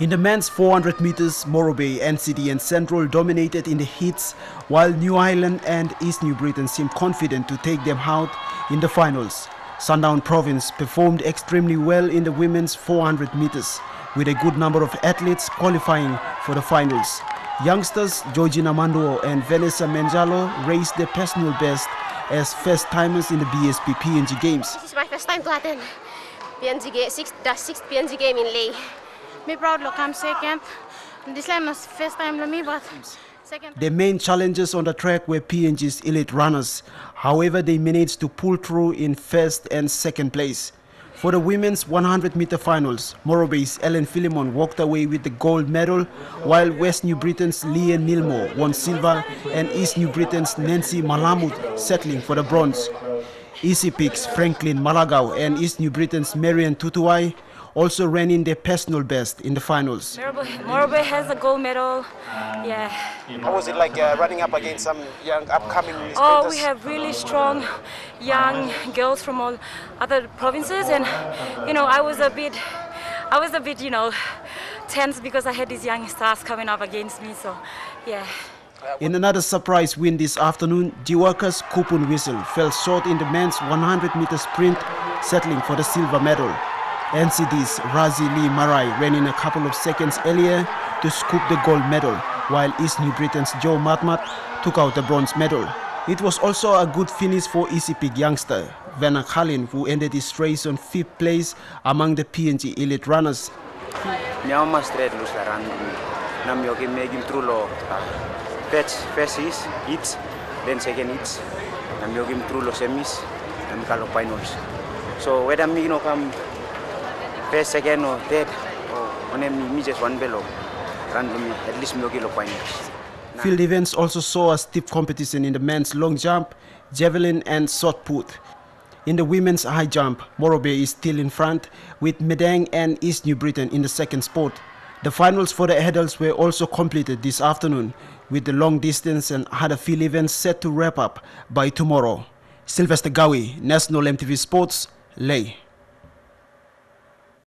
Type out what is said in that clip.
In the men's 400 meters, Morobe, NCD and Central dominated in the heats, while New Ireland and East New Britain seemed confident to take them out in the finals. Sandaun Province performed extremely well in the women's 400 meters, with a good number of athletes qualifying for the finals. Youngsters Georgina Manduo and Vanessa Menjalo raised their personal best as first timers in the BSP PNG Games. This is my first time to attend PNG game, six, the sixth PNG game in Lae. Me proud look I'm second. This time was first time for me, but second. The main challenges on the track were PNG's elite runners. However, they managed to pull through in first and second place. For the women's 100 meter finals, Morobe's Helen Philemon walked away with the gold medal, while West New Britain's Leah Nilmore won silver and East New Britain's Nancy Malamud settling for the bronze. Easy Peaks Franklin Malagau and East New Britain's Marian Tutuai also ran in their personal best in the finals. Morobe has a gold medal. Yeah. How was it like uh, running up against some young upcoming sprinters? Oh, we have really strong young girls from all other provinces, and you know, I was a bit, I was a bit, you know, tense because I had these young stars coming up against me. So, yeah. In another surprise win this afternoon, Jiwaka's Kupun Wisil fell short in the men's 100 meter sprint, settling for the silver medal. NCD's Razi Lee Marai ran in a couple of seconds earlier to scoop the gold medal, while East New Britain's Joe Matmat took out the bronze medal. It was also a good finish for Peak youngster Vanna Kalin, who ended his race on fifth place among the PNG elite runners. Nam yogi megim through lo first is hits then second nam yogim through lo semis nam kalo finals so whether me no come second or third or one me, just one below me at least me yogi lo Field events also saw a stiff competition in the men's long jump, javelin and shot put. In the women's high jump, Morobe is still in front with Madang and East New Britain in the second spot. The finals for the adults were also completed this afternoon with the long distance and other field events set to wrap up by tomorrow. Sylvester Gawi, National EMTV Sports, Lae.